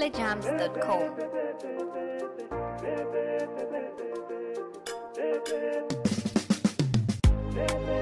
ZambianSlayJams.com.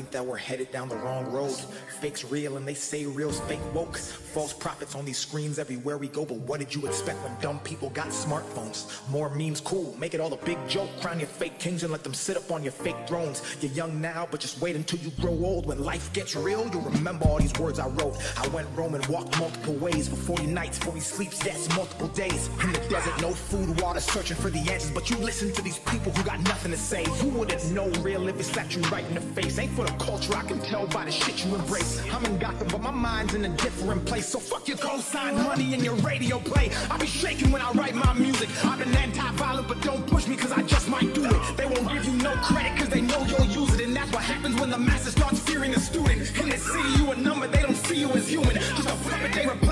think that we're headed down the wrong road. Fake's real and they say real's fake woke. False prophets on these screens everywhere we go. But what did you expect when dumb people got smartphones? More memes, cool. Make it all a big joke. Crown your fake kings and let them sit up on your fake thrones. You're young now, but just wait until you grow old. When life gets real, you'll remember all these words I wrote. I went roam and walked multiple ways for 40 nights, 40 sleeps, yes, multiple days. In the desert, no food, water, searching for the answers. But you listen to these people who got nothing to say. You wouldn't know real if it slapped you right in the face. Ain't for the culture, I can tell by the shit you embrace. I'm in Gotham, but my mind's in a different place. So fuck your cosign money and your radio play. I be shaking when I write my music. I've been anti-violent, but don't push me cause I just might do it. They won't give you no credit cause they know you'll use it. And that's what happens when the masses starts fearing the student. In the city, you a number, they don't see you as human. Just a puppet they replace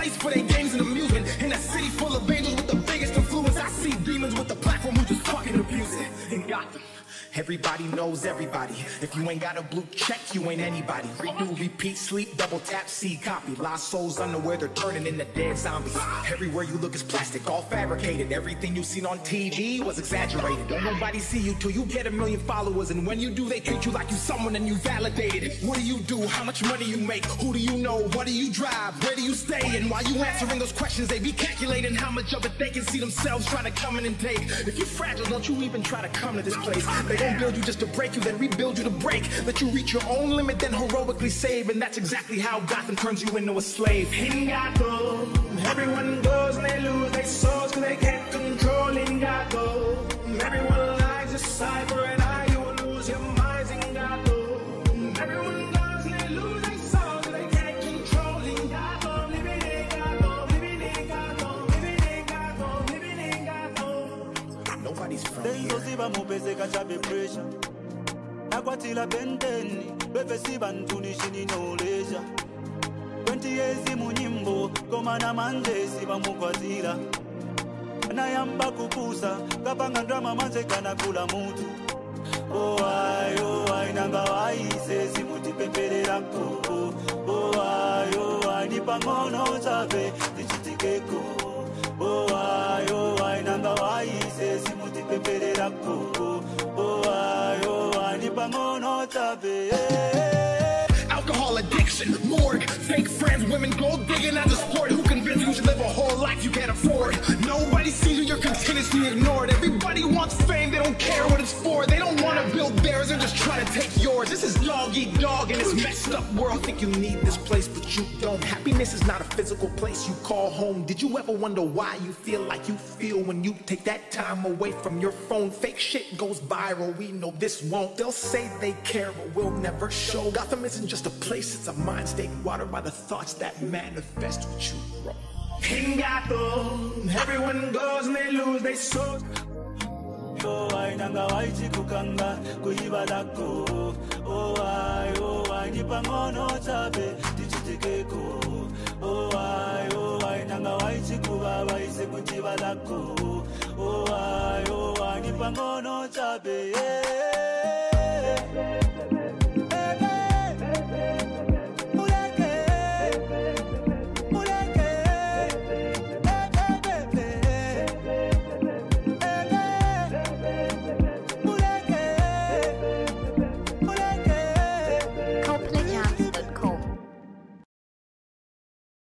Everybody knows everybody. If you ain't got a blue check, you ain't anybody. Redo, repeat, sleep, double tap, see, copy. Lost souls underwear, they're turning into dead zombies. Everywhere you look is plastic, all fabricated. Everything you've seen on TV was exaggerated. Don't nobody see you till you get a million followers. And when you do, they treat you like you someone and you validated. What do you do? How much money you make? Who do you know? What do you drive? Where do you stay? And while you answering those questions, they be calculating how much of it they can see themselves trying to come in and take. If you're fragile, don't you even try to come to this place. They don't build you just to break you, then rebuild you to break. Let you reach your own limit, then heroically save. And that's exactly how Gotham turns you into a slave. In Gotham, everyone goes and they lose they Nobody's from here. benzoziba mupezeka chabe pressure. Nakwatila benteni bevesiba ntunishini noleja 20 years munyimbo komana manje sibamukwatila nayamba kupusa kapanga ndrama manje kanakula mutu. Oh, owai owai oh, nanga waise simutipempererako owai oh, owai nipangono chabe tichitikeko chabe Alcohol addiction, morgue, fake friends, women, gold digging. I just sport. Who convinced you should live a whole life you can't afford? Nobody sees you, ignored. Everybody wants fame, they don't care what it's for. They don't want to build theirs, they're just trying to take yours. This is dog eat dog in this messed up world. I think you need this place, but you don't. Happiness is not a physical place you call home. Did you ever wonder why you feel like you feel when you take that time away from your phone? Fake shit goes viral, we know this won't. They'll say they care, but we'll never show. Gotham isn't just a place, it's a mind state watered by the thoughts that manifest what you wrote. In Gotham, everyone goes and they lose their souls. owai oh, nanga waichikukanga kuiva lako owai oh, owai oh, nipangono chabe? Tichitikeko owai owai nanga waichikuvava ise kuchiva lako owai owai nipangono chabe